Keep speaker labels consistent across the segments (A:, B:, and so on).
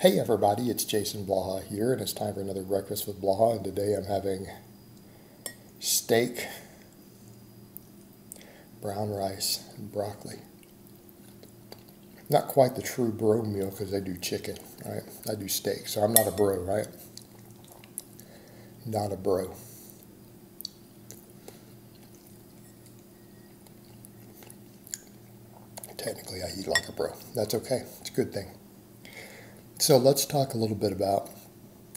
A: Hey everybody, it's Jason Blaha here, and it's time for another breakfast with Blaha. And today I'm having steak, brown rice, and broccoli. Not quite the true bro meal because I do chicken, right? I do steak, so I'm not a bro, right? Not a bro. Technically, I eat like a bro. That's okay. It's a good thing. So let's talk a little bit about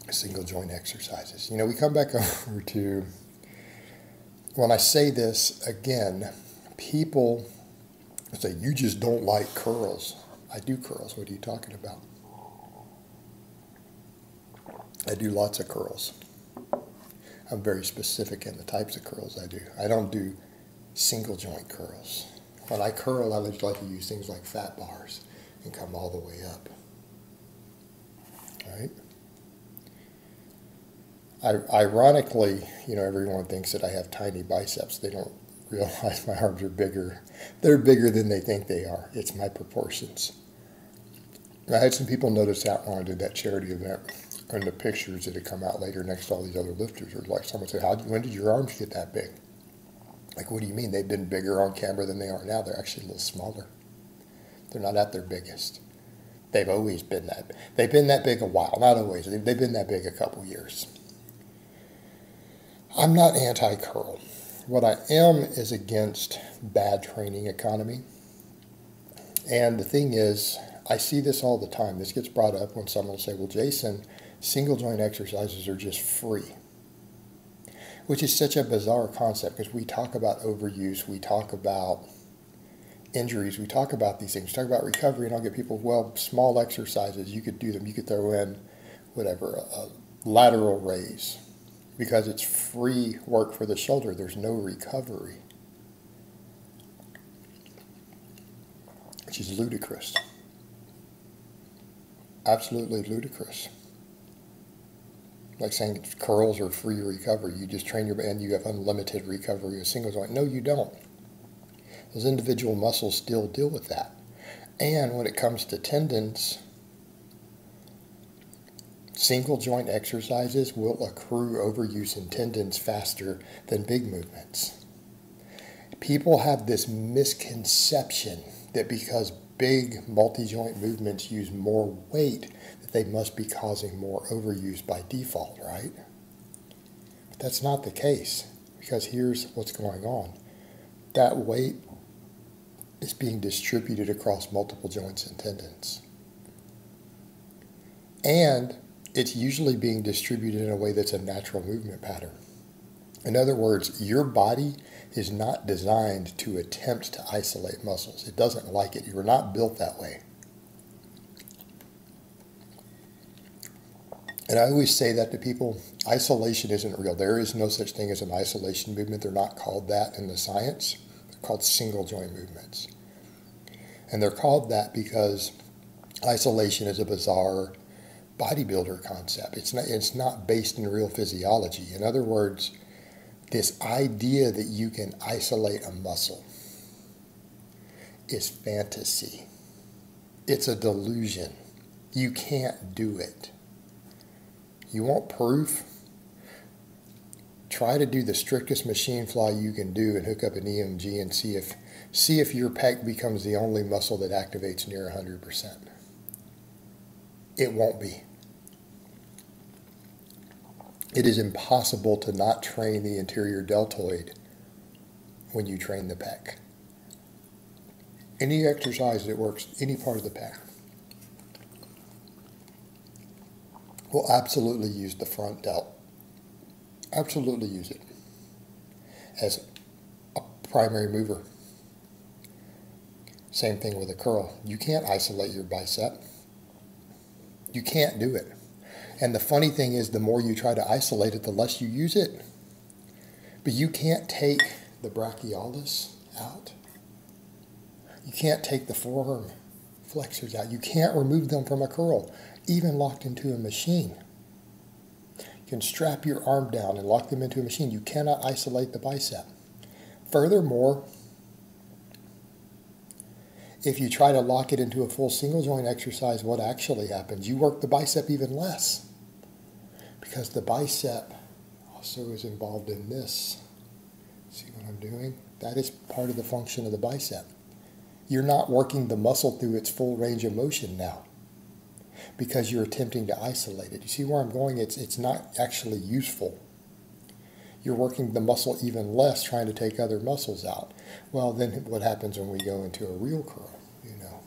A: single joint exercises. You know, we come back over to when I say this again, people say, You just don't like curls. I do curls. What are you talking about? I do lots of curls. I'm very specific in the types of curls I do. I don't do single joint curls. When I curl, I like to use things like fat bars and come all the way up. Right? Ironically, you know, everyone thinks that I have tiny biceps. They don't realize my arms are bigger. They're bigger than they think they are. It's my proportions. I had some people notice that when I did that charity event and the pictures that had come out later next to all these other lifters. Or like someone said, "How? When did your arms get that big?" Like, what do you mean? They've been bigger on camera than they are now. They're actually a little smaller. They're not at their biggest. They've always been that. They've been that big a while. Not always. They've been that big a couple years. I'm not anti-curl. What I am is against bad training economy. And the thing is, I see this all the time. This gets brought up when someone will say, well, Jason, single joint exercises are just free which is such a bizarre concept because we talk about overuse, we talk about injuries, we talk about these things, we talk about recovery, and I'll get people, well, small exercises, you could do them. You could throw in whatever, a lateral raise because it's free work for the shoulder. There's no recovery, which is ludicrous. Absolutely ludicrous like saying curls are free recovery. You just train your and you have unlimited recovery with single joint. No, you don't. Those individual muscles still deal with that. And when it comes to tendons, single joint exercises will accrue overuse in tendons faster than big movements. People have this misconception that because big multi joint movements use more weight, that they must be causing more overuse by default, right? But that's not the case because here's what's going on. That weight is being distributed across multiple joints and tendons. And it's usually being distributed in a way that's a natural movement pattern. In other words, your body is not designed to attempt to isolate muscles. It doesn't like it. You were not built that way. And I always say that to people isolation isn't real. There is no such thing as an isolation movement. They're not called that in the science, they're called single joint movements. And they're called that because isolation is a bizarre bodybuilder concept. It's not, it's not based in real physiology. In other words, this idea that you can isolate a muscle is fantasy. It's a delusion. You can't do it. You want proof? Try to do the strictest machine fly you can do and hook up an EMG and see if see if your pec becomes the only muscle that activates near 100%. It won't be. It is impossible to not train the anterior deltoid when you train the pec. Any exercise that works any part of the pec will absolutely use the front delt. Absolutely use it as a primary mover. Same thing with a curl. You can't isolate your bicep. You can't do it. And the funny thing is, the more you try to isolate it, the less you use it. But you can't take the brachialis out. You can't take the forearm flexors out. You can't remove them from a curl even locked into a machine. You can strap your arm down and lock them into a machine. You cannot isolate the bicep. Furthermore, if you try to lock it into a full single joint exercise, what actually happens? You work the bicep even less because the bicep also is involved in this. See what I'm doing? That is part of the function of the bicep. You're not working the muscle through its full range of motion now because you're attempting to isolate it. You see where I'm going? It's, it's not actually useful. You're working the muscle even less trying to take other muscles out. Well, then what happens when we go into a real curl? You know,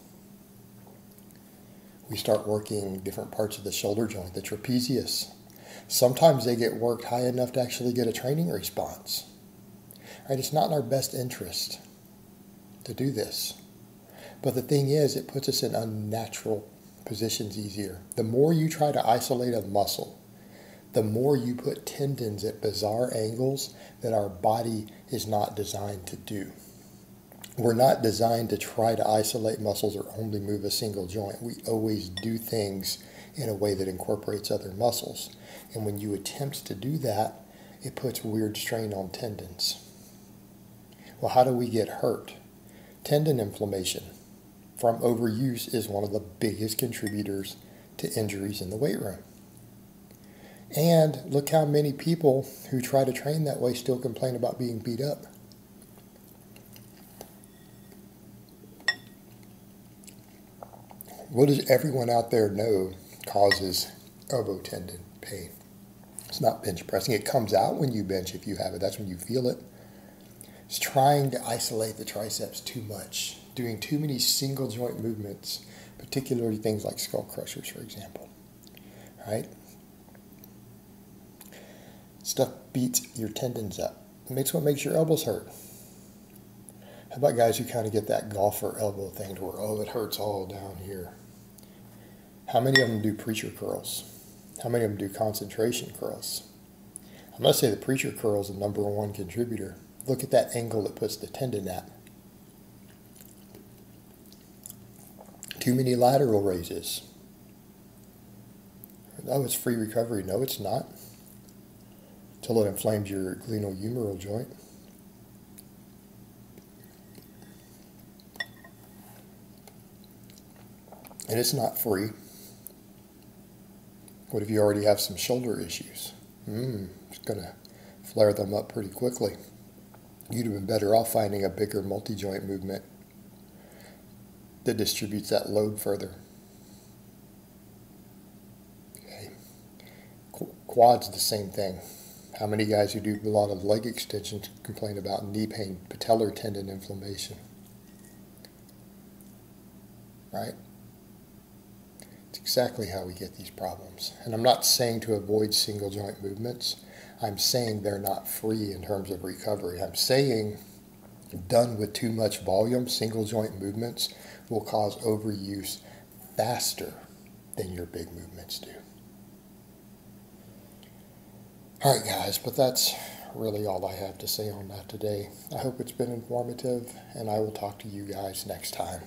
A: we start working different parts of the shoulder joint, the trapezius. Sometimes they get worked high enough to actually get a training response. Right? It's not in our best interest to do this. But the thing is, it puts us in unnatural positions easier. The more you try to isolate a muscle, the more you put tendons at bizarre angles that our body is not designed to do. We're not designed to try to isolate muscles or only move a single joint. We always do things in a way that incorporates other muscles. And when you attempt to do that, it puts weird strain on tendons. Well, how do we get hurt? Tendon inflammation from overuse is one of the biggest contributors to injuries in the weight room. And look how many people who try to train that way still complain about being beat up. What does everyone out there know causes elbow tendon pain? It's not bench pressing. It comes out when you bench if you have it. That's when you feel it. It's trying to isolate the triceps too much, doing too many single joint movements, particularly things like skull crushers, for example. Right? Stuff beats your tendons up. It makes what makes your elbows hurt. How about guys who kind of get that golfer elbow thing to where, oh, it hurts all down here? How many of them do preacher curls? How many of them do concentration curls? I must say the preacher curl is the number one contributor. Look at that angle it puts the tendon at. Too many lateral raises. Oh, it's free recovery. No, it's not until it inflames your glenohumeral joint. And it's not free. What if you already have some shoulder issues? Hmm, it's going to flare them up pretty quickly. You'd have been better off finding a bigger multi joint movement that distributes that load further. Okay. Quad's the same thing. How many guys who do a lot of leg extensions complain about knee pain, patellar tendon inflammation? Right? It's exactly how we get these problems. And I'm not saying to avoid single joint movements. I'm saying they're not free in terms of recovery. I'm saying done with too much volume, single joint movements will cause overuse faster than your big movements do. All right, guys, but that's really all I have to say on that today. I hope it's been informative, and I will talk to you guys next time.